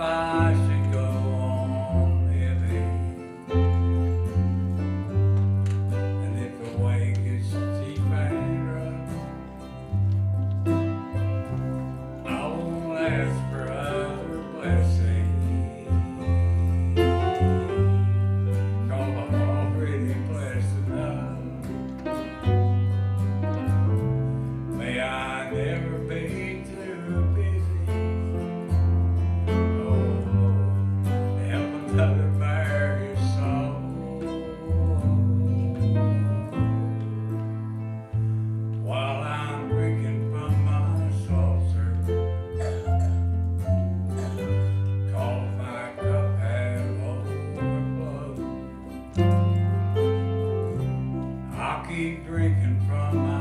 Bye. keep drinking from my